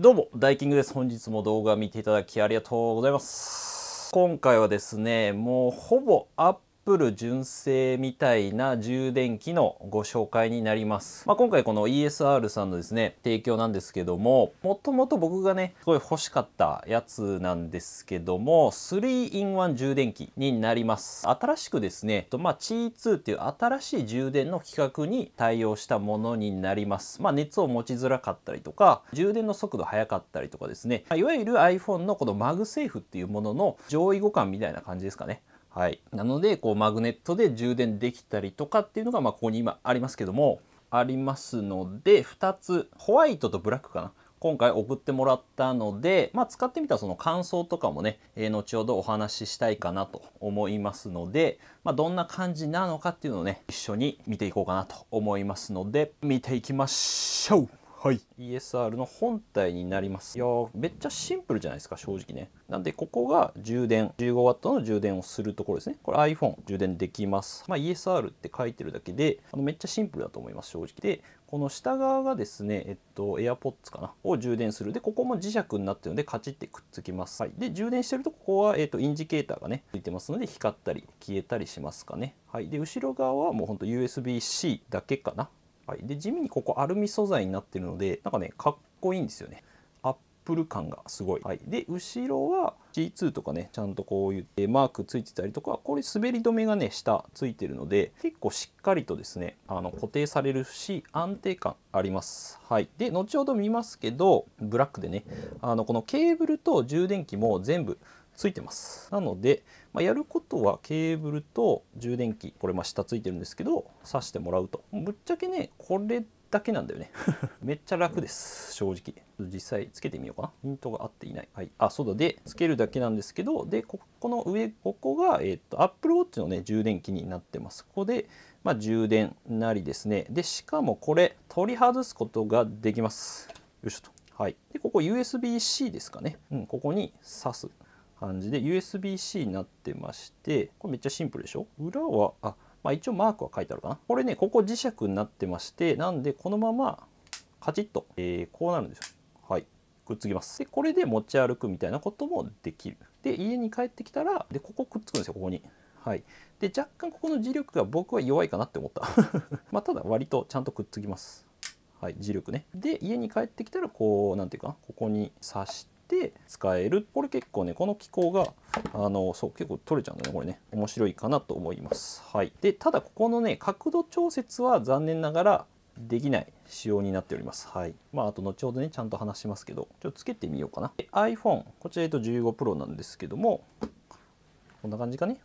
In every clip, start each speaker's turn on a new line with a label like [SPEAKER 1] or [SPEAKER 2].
[SPEAKER 1] どうも、ダイキングです。本日も動画見ていただきありがとうございます。今回はですね、もうほぼアップル純正みたいな充電器のご紹介になります。まあ、今回この ESR さんのですね、提供なんですけども、もともと僕がね、すごい欲しかったやつなんですけども、3-in-1 充電器になります。新しくですね、まあ、 Qi2 っていう新しい充電の規格に対応したものになります。まあ、熱を持ちづらかったりとか、充電の速度速かったりとかですね、いわゆる iPhone のこの MagSafe っていうものの上位互換みたいな感じですかね。はい、なのでこうマグネットで充電できたりとかっていうのが、まあ、ここに今ありますけどもありますので2つホワイトとブラックかな。今回送ってもらったので、まあ、使ってみたその感想とかもね、えー、後ほどお話ししたいかなと思いますので、まあ、どんな感じなのかっていうのをね一緒に見ていこうかなと思いますので見ていきましょう。はい ESR の本体になりますいやめっちゃシンプルじゃないですか正直ねなんでここが充電 15W の充電をするところですねこれ iPhone 充電できますまあ ESR って書いてるだけであのめっちゃシンプルだと思います正直でこの下側がですね、えっと、AirPods かなを充電する。で、ここも磁石になってるので、カチッてくっつきます。はい。で、充電してると、ここは、えっと、インジケーターがね、ついてますので、光ったり、消えたりしますかね。はい。で、後ろ側はもうほんと USB-C だけかな。はい、で地味にここアルミ素材になってるのでなんかねかっこいいんですよね。アップル感がすごい、はい、で後ろは G2 とかねちゃんとこういうマークついてたりとかこれ滑り止めがね下ついてるので結構しっかりとですねあの固定されるし安定感あります。はい。で後ほど見ますけどブラックでねあのこのケーブルと充電器も全部ついてます。なので、まあ、やることはケーブルと充電器これまあ下ついてるんですけど挿してもらうと。ぶっちゃけねこれだけなんだよね。めっちゃ楽です正直。実際つけてみようかな。ヒントが合っていない。はい。あそうだ。でつけるだけなんですけどでここの上ここがえっ、と Apple Watch のね充電器になってます。ここでまあ、充電なりですね。でしかもこれ取り外すことができます。よいしょと。はい。でここ USB-C ですかね。うんここに挿す感じで USB-C になってましてこれめっちゃシンプルでしょ？裏はあ、まあ、一応マークは書いてあるかな。これねここ磁石になってましてなんでこのままカチッと、えー、こうなるんですよ。はい。くっつきます。でこれで持ち歩くみたいなこともできる。で家に帰ってきたらでここくっつくんですよここに。はい。で若干ここの磁力が僕は弱いかなって思った。まあただ割とちゃんとくっつきます。はい磁力ね。で家に帰ってきたらこう何ていうかここに挿して使えるこれ結構ねこの機構があのそう結構取れちゃうんだねこれね面白いかなと思いますはいでただここのね角度調節は残念ながらできない仕様になっております。はい。まあ、あと後ほどね、ちゃんと話しますけど、ちょっとつけてみようかな。iPhone、こちらと15 Pro なんですけども、こんな感じかね。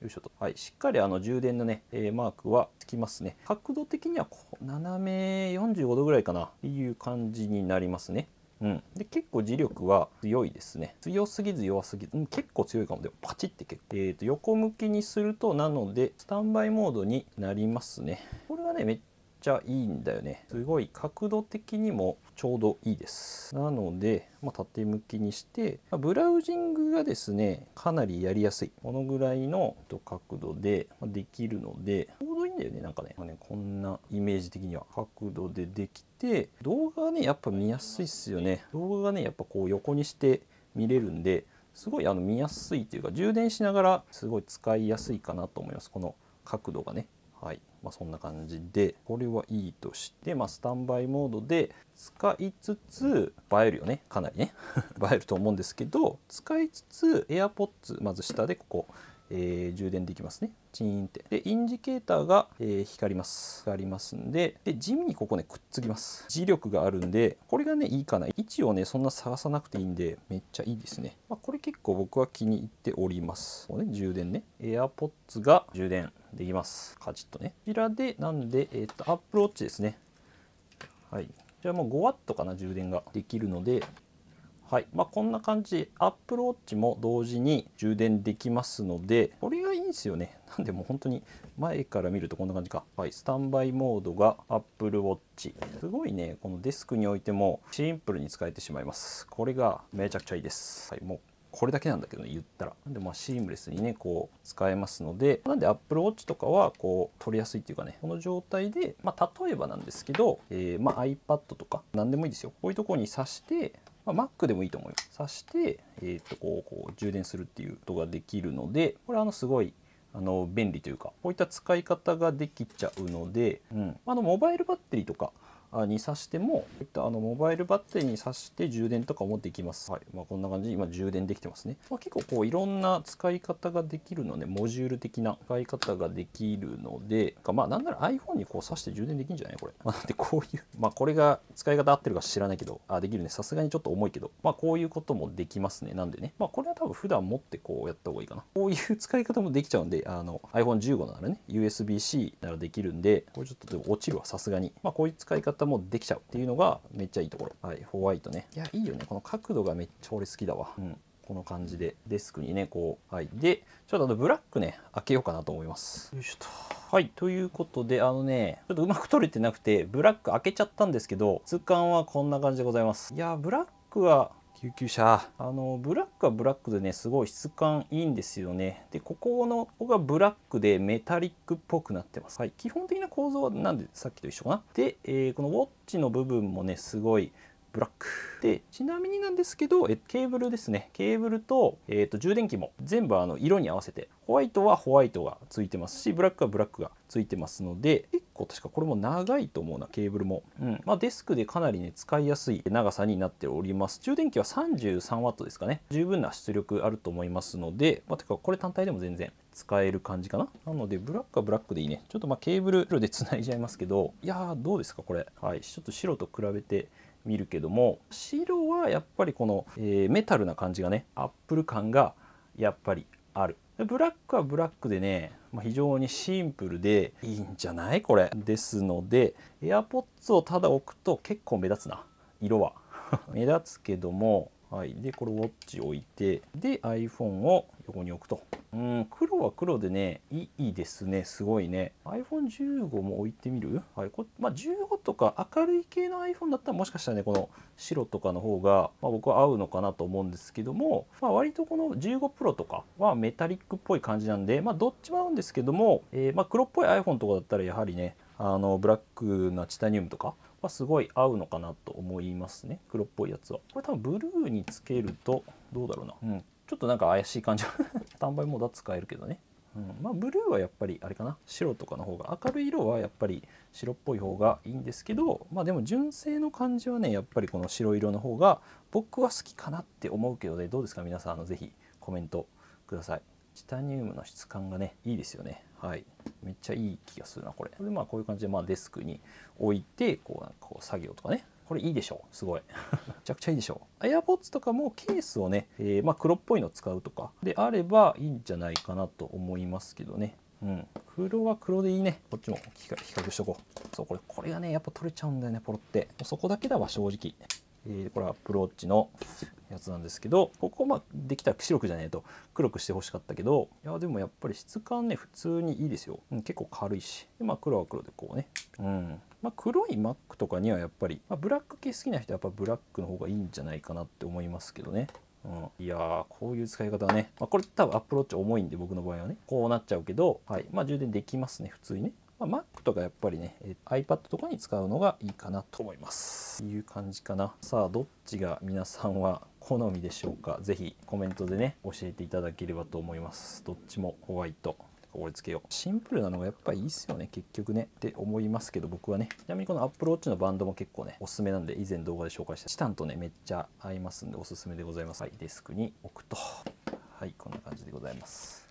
[SPEAKER 1] よいしょと。はい。しっかりあの充電のね、えー、マークはつきますね。角度的にはこう斜め45度ぐらいかなっていう感じになりますね。うん、で結構磁力は強いですね。強すぎず弱すぎず、うん、結構強いかも。でもパチって結構、えーと、横向きにするとなのでスタンバイモードになりますね。これはねめっちゃいいんだよね。すごい角度的にもちょうどいいです。なので、まあ、縦向きにして、ま、ブラウジングがですねかなりやりやすい。このぐらいの角度でできるのでちょうどいいんだよねなんかね,、まあ、ねこんなイメージ的には。角度でできて動画がねやっぱ見やすいっすよね。動画がねやっぱこう横にして見れるんですごいあの見やすいというか充電しながらすごい使いやすいかなと思います。この角度がね。はい。まあ、そんな感じでこれはいいとして、まあ、スタンバイモードで使いつつ映えるよね。かなりね。映えると思うんですけど使いつつ AirPods まず下でここえー、充電できますね。チーンって。でインジケーターが、えー、光ります。光りますんでで地味にここねくっつきます。磁力があるんでこれがねいいかな。位置をねそんな探さなくていいんでめっちゃいいですね、まあ、これ結構僕は気に入っております。こう、ね、充電ね。AirPods が充電。できます。カチッとね。こちらでなんでえっ、ー、と Apple Watch ですね。はい。じゃあもう 5W かな充電ができるので。はい。まあ、こんな感じ Apple Watch も同時に充電できますのでこれがいいんですよね。なんでもう本当に前から見るとこんな感じか。はい。スタンバイモードが Apple Watch すごいね。このデスクに置いてもシンプルに使えてしまいます。これがめちゃくちゃいいです。はい。もうこれだけなんだけどね言ったら。なんでまあシームレスにねこう使えますのでなんで Apple Watch とかはこう取りやすいっていうかねこの状態でまあ例えばなんですけど、えー、まあ iPad とか何でもいいですよ。こういうところに挿してまあ、Mac でもいいと思います挿して、えー、とこうこう充電するっていうことができるのでこれあのすごいあの便利というかこういった使い方ができちゃうので、うん、あのモバイルバッテリーとかに挿してもこういったあのモバイルバッテリーに挿して充電とかもできます。はいまあ、こんな感じで今充電できてますね。まあ、結構こういろんな使い方ができるのでモジュール的な使い方ができるのでまあなんなら iPhone にこう挿して充電できるんじゃない？これ。まあ、なんでこういうまあこれが使い方合ってるか知らないけどあできるねさすがにちょっと重いけどまあこういうこともできますね。なんでねまあこれは多分普段持ってこうやった方がいいかな。こういう使い方もできちゃうんであの iPhone15 ならね USB-C ならできるんでこれちょっとでも落ちるわさすがに。まあこういう使い方もできちゃうっていうのがめっちゃいいところ。はいホワイトね。いやいいよね。この角度がめっちゃ俺好きだわ。うん。この感じで。デスクにねこう。はい。でちょっとあのブラックね開けようかなと思います。よいしょと。はい。ということであのねちょっとうまく取れてなくてブラック開けちゃったんですけど質感はこんな感じでございます。いやブラックは救急車。あのブラックはブラックでねすごい質感いいんですよね。でここのここがブラックでメタリックっぽくなってます。はい。基本的な構造はなんでさっきと一緒かな？で、えー、このウォッチの部分もねすごいブラック。でちなみになんですけどえケーブルですね。ケーブルと,、えーと、充電器も全部あの色に合わせてホワイトはホワイトがついてますしブラックはブラックがついてますので結構確かこれも長いと思うなケーブルも、うん。まあ、デスクでかなりね使いやすい長さになっております。充電器は 33W ですかね。十分な出力あると思いますので、まあ、てかこれ単体でも全然使える感じかな。なのでブラックはブラックでいいね。ちょっとまあケーブルでつないじゃいますけど。いやーどうですかこれ。はい。ちょっと白と比べて見るけども。白はやっぱりこの、えー、メタルな感じがねアップル感がやっぱりあるブラックはブラックでね、まあ、非常にシンプルでいいんじゃない？これ。ですので AirPods をただ置くと結構目立つな。色は。目立つけどもはい、でこれウォッチ置いてで iPhone を横に置くと。うん黒は黒でねいいですね。すごいね。iPhone15 も置いてみる、はいこまあ、15とか明るい系の iPhone だったらもしかしたらねこの白とかの方が、まあ、僕は合うのかなと思うんですけども、まあ、割とこの15 Pro とかはメタリックっぽい感じなんで、まあ、どっちも合うんですけども、えー、ま、黒っぽい iPhone とかだったらやはりねあのブラックなチタニウムとかはすごい合うのかなと思いますね。黒っぽいやつは。これ多分ブルーにつけるとどうだろうな、うん、ちょっとなんか怪しい感じスタンバイモードは使えるけどね。うん、まあブルーはやっぱりあれかな。白とかの方が。明るい色はやっぱり白っぽい方がいいんですけどまあでも純正の感じはねやっぱりこの白色の方が僕は好きかなって思うけどね。どうですか？皆さんあのぜひコメントください。チタニウムの質感がねいいですよね。はい。めっちゃいい気がするなこれ。でまあこういう感じでまあデスクに置いてこうなんかこう作業とかね。これいいでしょすごい。めちゃくちゃいいでしょ AirPods とかもケースをね、えー、まあ、黒っぽいの使うとか。であればいいんじゃないかなと思いますけどね。うん。黒は黒でいいね。こっちも比較しとこう。そうこれこれがねやっぱ取れちゃうんだよねポロって。そこだけだわ正直。えー、これはアプローチのやつなんですけどここまあできたら白くじゃねえと黒くしてほしかったけどいやでもやっぱり質感ね普通にいいですよ、うん、結構軽いし。でまあ黒は黒でこうね。うん。まあ、黒い Mac とかにはやっぱり、まあ、ブラック系好きな人はやっぱブラックの方がいいんじゃないかなって思いますけどね。うん、いやーこういう使い方はね、まあ、これ多分アプローチ重いんで僕の場合はね。こうなっちゃうけど、はい。まあ、充電できますね普通にね。まあ、Mac とかやっぱりね、iPad とかに使うのがいいかなと思います。いう感じかな。さあ、どっちが皆さんは好みでしょうか？ぜひコメントでね、教えていただければと思います。どっちもホワイト。これつけようシンプルなのがやっぱりいいっすよね結局ねって思いますけど僕はねちなみにこの Apple Watch のバンドも結構ねおすすめなんで以前動画で紹介したチタンとねめっちゃ合いますんでおすすめでございますはいデスクに置くとはいこんな感じでございます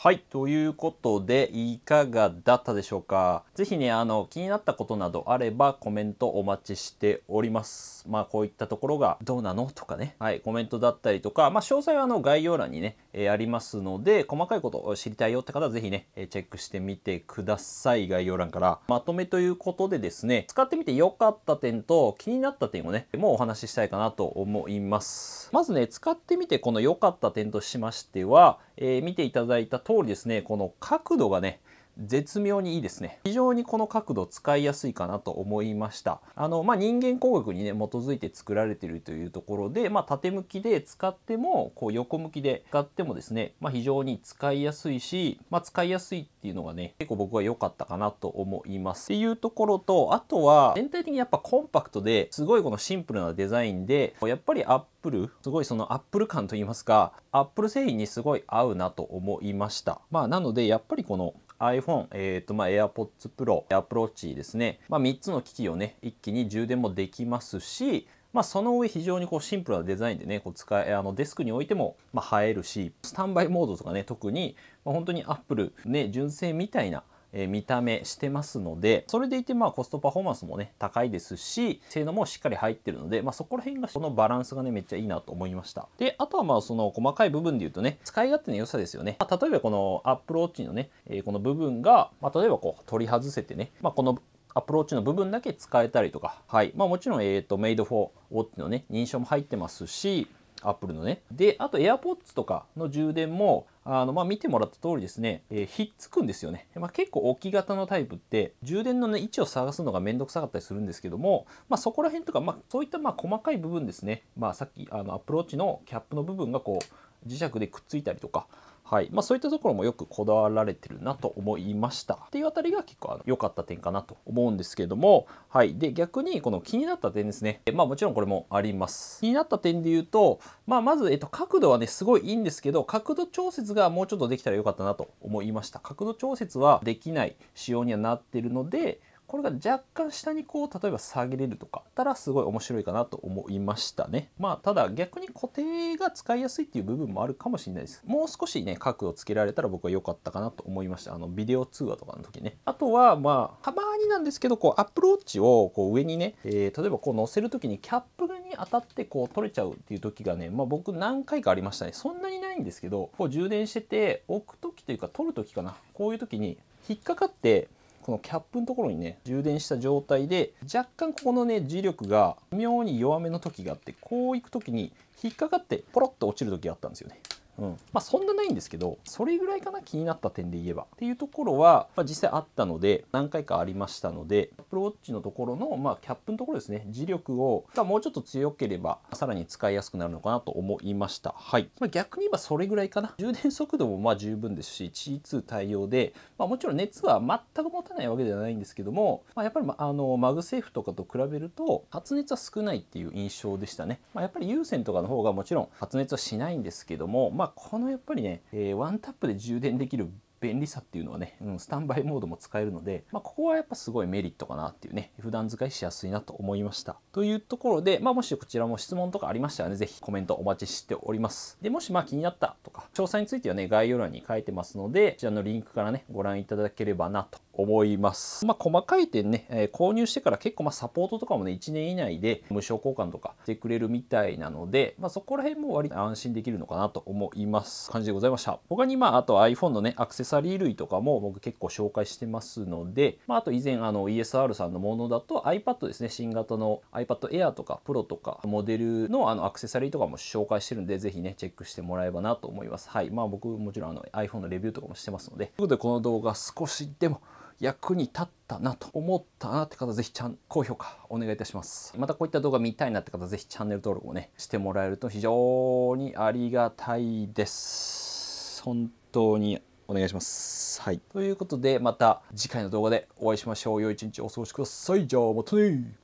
[SPEAKER 1] はい。ということで、いかがだったでしょうか？是非ね、あの、気になったことなどあればコメントお待ちしております。まあ、こういったところがどうなの？とかね。はい。コメントだったりとか、まあ、詳細はあの、概要欄にね、えー、ありますので、細かいことを知りたいよって方はぜひね、えー、チェックしてみてください。概要欄から。まとめということでですね、使ってみて良かった点と気になった点をね、もうお話ししたいかなと思います。まずね、使ってみてこの良かった点としましては、えー、見ていただいた通りですね、この角度がね、絶妙にいいですね。非常にこの角度使いやすいかなと思いました。あの、まあ、人間工学にね基づいて作られているというところで、まあ、縦向きで使ってもこう横向きで使ってもですね、まあ、非常に使いやすいし、ま、使いやすいっていうのがね結構僕は良かったかなと思います。っていうところとあとは全体的にやっぱコンパクトですごいこのシンプルなデザインでやっぱりアップルすごいそのアップル感といいますかアップル製品にすごい合うなと思いました。まあなのでやっぱりこの iPhone、えーとまあ、AirPods Pro、Apple Watch ですね、まあ、3つの機器をね一気に充電もできますしまあ、その上非常にこうシンプルなデザインでねこう使えあのデスクに置いてもまあ映えるしスタンバイモードとかね特に、まあ、本当にアップルね純正みたいなえ見た目してますのでそれでいてまあコストパフォーマンスもね高いですし性能もしっかり入ってるので、まあ、そこら辺がこのバランスがねめっちゃいいなと思いました。であとはまあその細かい部分で言うとね使い勝手の良さですよね、まあ、例えばこの Apple Watch のね、えこの部分が、まあ、例えばこう取り外せてね、まあ、このアプローチの部分だけ使えたりとか、はい。まあ、もちろん、えーと、メイドフォーウォッチのね認証も入ってますしアップルのね。であと AirPods とかの充電もあのまあ、見てもらった通りですね、えー、ひっつくんですよね、まあ、結構置き型のタイプって充電の、ね、位置を探すのがめんどくさかったりするんですけども、まあ、そこら辺とか、まあ、そういったまあ細かい部分ですね、まあ、さっきあのアプローチのキャップの部分がこう磁石でくっついたりとかはい。まあ、そういったところもよくこだわられてるなと思いました。っていうあたりが結構良かった点かなと思うんですけれども、はい、で逆にこの気になった点ですね、まあ、もちろんこれもあります。気になった点で言うと、まあ、まず、えっと、角度はねすごいいいんですけど角度調節がもうちょっとできたらよかったなと思いました。角度調節はできない仕様にはなってるのでこれが若干下にこう例えば下げれるとかたらすごい面白いかなと思いましたね。まあただ逆に固定が使いやすいっていう部分もあるかもしれないです。もう少しね角度つけられたら僕は良かったかなと思いました。あのビデオ通話とかの時ね。あとはまあたまになんですけどこうアプローチをこう上にね、えー、例えばこう乗せる時にキャップに当たってこう取れちゃうっていう時がねまあ僕何回かありましたね。そんなにないんですけどこう充電してて置く時というか取る時かな。こういう時に引っかかってこのキャップのところにね充電した状態で若干ここのね磁力が妙に弱めの時があってこういく時に引っかかってポロッと落ちる時があったんですよね。うん、まあそんなないんですけどそれぐらいかな気になった点で言えば。っていうところは、まあ、実際あったので何回かありましたので Apple Watch のところの、まあ、キャップのところですね。磁力をもうちょっと強ければさらに使いやすくなるのかなと思いました。はい、まあ、逆に言えばそれぐらいかな。充電速度もまあ十分ですし Qi2 対応で、まあ、もちろん熱は全く持たないわけではないんですけども、まあ、やっぱりあの MagSafe とかと比べると発熱は少ないっていう印象でしたね、まあ、やっぱり有線とかの方がもちろん発熱はしないんですけどもまあこのやっぱりね、えー、ワンタップで充電できる便利さっていうのはね、うん、スタンバイモードも使えるので、まあ、ここはやっぱすごいメリットかなっていうね、普段使いしやすいなと思いました。というところで、まあ、もしこちらも質問とかありましたらね、ぜひコメントお待ちしております。で、もしまあ気になったとか、詳細についてはね、概要欄に書いてますので、こちらのリンクからね、ご覧いただければなと思います。まあ、細かい点ね、えー、購入してから結構まあサポートとかもね、1年以内で無償交換とかしてくれるみたいなので、まあ、そこら辺も割と安心できるのかなと思います。感じでございました。他にまあ、あと iPhone のね、アクセサリー類とかも僕結構紹介してますので、まあ、あと以前あの ESR さんのものだと iPad ですね新型の iPad Air とか Pro とかモデルのあのアクセサリーとかも紹介してるんでぜひねチェックしてもらえばなと思いますはいまあ僕もちろんあの iPhone のレビューとかもしてますのでということでこの動画少しでも役に立ったなと思ったなって方ぜひちゃん高評価お願いいたしますまたこういった動画見たいなって方ぜひチャンネル登録をねしてもらえると非常にありがたいです本当にお願いします。はい。ということで、また次回の動画でお会いしましょう。良い一日お過ごしください。じゃあ、またね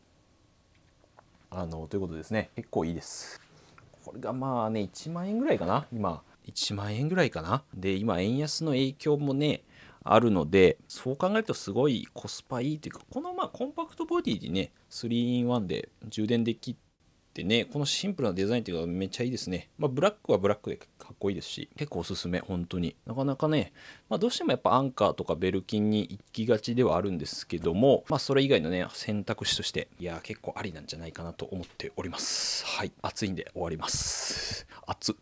[SPEAKER 1] あの、ということですね。結構いいです。これがまあね、1万円ぐらいかな今。1万円ぐらいかなで、今、円安の影響もね、あるので、そう考えるとすごいコスパいいというか、このまあコンパクトボディでね、3-in-1 で充電できでね、このシンプルなデザインっていうのはめっちゃいいですね。まあ、ブラックはブラックでかっこいいですし、結構おすすめ、本当に。なかなかね、まあ、どうしてもやっぱアンカーとかベルキンに行きがちではあるんですけども、まあ、それ以外のね、選択肢として、いや、結構ありなんじゃないかなと思っております。はい。暑いんで終わります。暑っ。